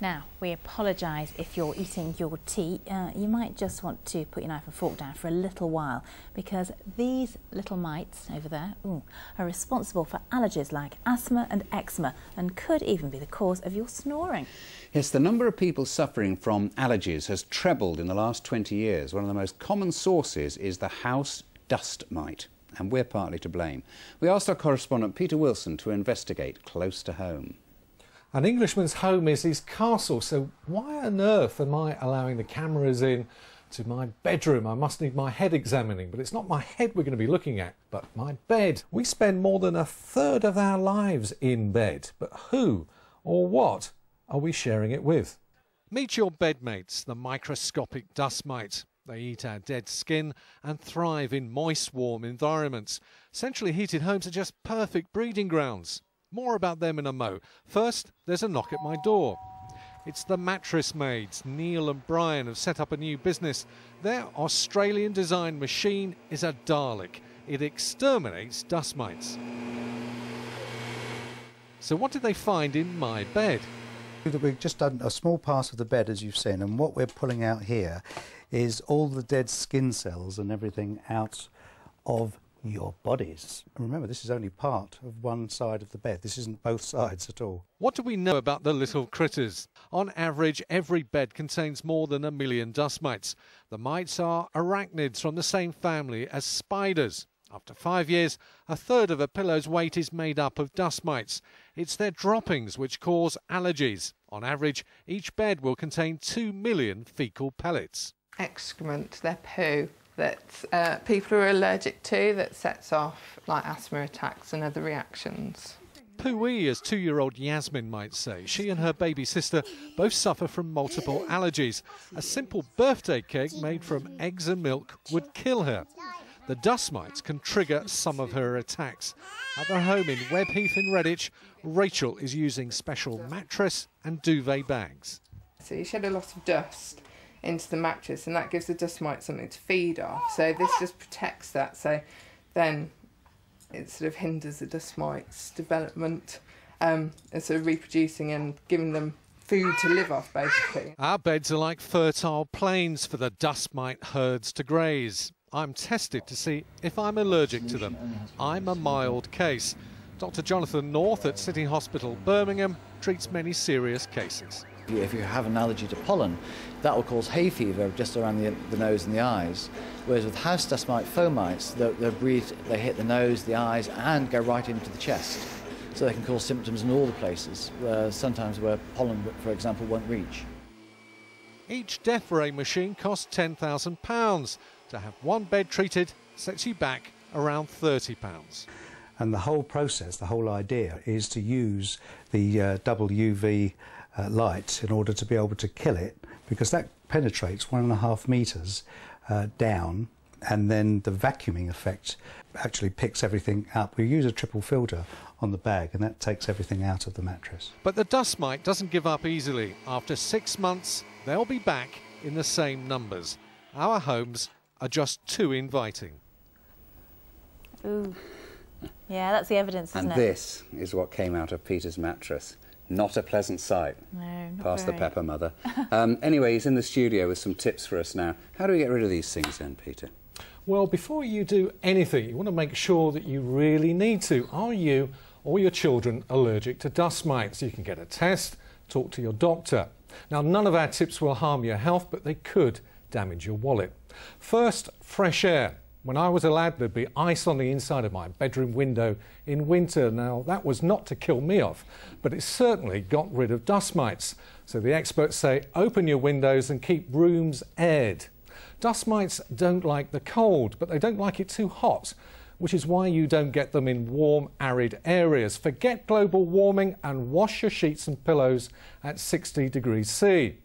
Now, we apologise if you're eating your tea. Uh, you might just want to put your knife and fork down for a little while because these little mites over there ooh, are responsible for allergies like asthma and eczema and could even be the cause of your snoring. Yes, the number of people suffering from allergies has trebled in the last 20 years. One of the most common sources is the house dust mite, and we're partly to blame. We asked our correspondent Peter Wilson to investigate close to home. An Englishman's home is his castle, so why on earth am I allowing the cameras in to my bedroom? I must need my head examining, but it's not my head we're going to be looking at, but my bed. We spend more than a third of our lives in bed, but who or what are we sharing it with? Meet your bedmates, the microscopic dust mites. They eat our dead skin and thrive in moist, warm environments. Centrally heated homes are just perfect breeding grounds. More about them in a mo. First, there's a knock at my door. It's the mattress maids. Neil and Brian have set up a new business. Their Australian designed machine is a Dalek. It exterminates dust mites. So, what did they find in my bed? We've just done a small part of the bed, as you've seen, and what we're pulling out here is all the dead skin cells and everything out of your bodies. And remember, this is only part of one side of the bed. This isn't both sides at all. What do we know about the little critters? On average, every bed contains more than a million dust mites. The mites are arachnids from the same family as spiders. After five years, a third of a pillow's weight is made up of dust mites. It's their droppings which cause allergies. On average, each bed will contain 2 million faecal pellets. Excrement, their poo, that uh, people are allergic to that sets off like asthma attacks and other reactions. Pooey, as two year old Yasmin might say. She and her baby sister both suffer from multiple allergies. A simple birthday cake made from eggs and milk would kill her. The dust mites can trigger some of her attacks. At their home in Webheath in Redditch, Rachel is using special mattress and duvet bags. So you shed a lot of dust into the mattress and that gives the dust mite something to feed off. So this just protects that. So then it sort of hinders the dust mites development um, and sort of reproducing and giving them food to live off basically. Our beds are like fertile plains for the dust mite herds to graze. I'm tested to see if I'm allergic to them. I'm a mild case. Dr. Jonathan North at City Hospital Birmingham treats many serious cases. If you have an allergy to pollen, that will cause hay fever just around the, the nose and the eyes. Whereas with house dust mite fomites, they, they breathe, they hit the nose, the eyes, and go right into the chest. So they can cause symptoms in all the places, where sometimes where pollen, for example, won't reach. Each death ray machine costs £10,000. To have one bed treated sets you back around £30. And the whole process, the whole idea, is to use the uh, double UV uh, light in order to be able to kill it because that penetrates one and a half meters uh, down and then the vacuuming effect actually picks everything up. We use a triple filter on the bag and that takes everything out of the mattress. But the dust mite doesn't give up easily. After six months, they'll be back in the same numbers. Our homes are just too inviting. Ooh. Yeah, that's the evidence, and it? this is what came out of Peter's mattress. Not a pleasant sight. No, Pass very. the pepper, mother. um, anyway, he's in the studio with some tips for us now. How do we get rid of these things then, Peter? Well, before you do anything, you want to make sure that you really need to. Are you or your children allergic to dust mites? You can get a test, talk to your doctor. Now, none of our tips will harm your health, but they could damage your wallet. First, fresh air. When I was a lad, there'd be ice on the inside of my bedroom window in winter. Now, that was not to kill me off, but it certainly got rid of dust mites. So the experts say open your windows and keep rooms aired. Dust mites don't like the cold, but they don't like it too hot, which is why you don't get them in warm, arid areas. Forget global warming and wash your sheets and pillows at 60 degrees C.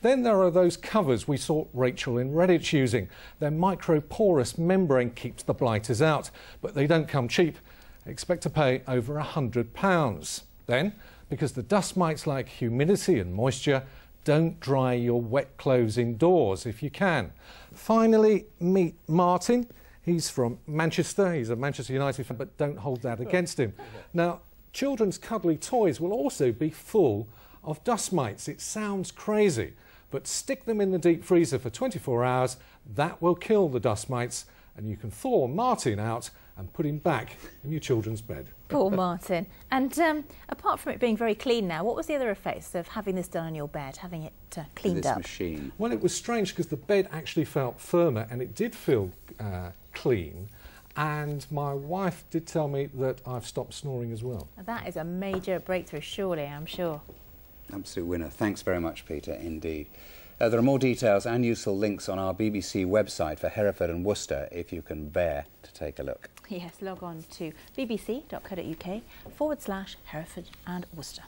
Then there are those covers we saw Rachel in Redditch using. Their microporous membrane keeps the blighters out, but they don't come cheap. Expect to pay over £100. Then, because the dust mites like humidity and moisture, don't dry your wet clothes indoors if you can. Finally, meet Martin. He's from Manchester. He's a Manchester United fan, but don't hold that against him. Now, children's cuddly toys will also be full of dust mites. It sounds crazy, but stick them in the deep freezer for 24 hours. That will kill the dust mites, and you can thaw Martin out and put him back in your children's bed. Poor Martin. And um, apart from it being very clean now, what was the other effects of having this done on your bed, having it uh, cleaned this up? machine. Well, it was strange because the bed actually felt firmer and it did feel uh, clean. And my wife did tell me that I've stopped snoring as well. That is a major breakthrough, surely, I'm sure. Absolute winner. Thanks very much, Peter, indeed. Uh, there are more details and useful links on our BBC website for Hereford and Worcester if you can bear to take a look. Yes, log on to bbc.co.uk forward slash Hereford and Worcester.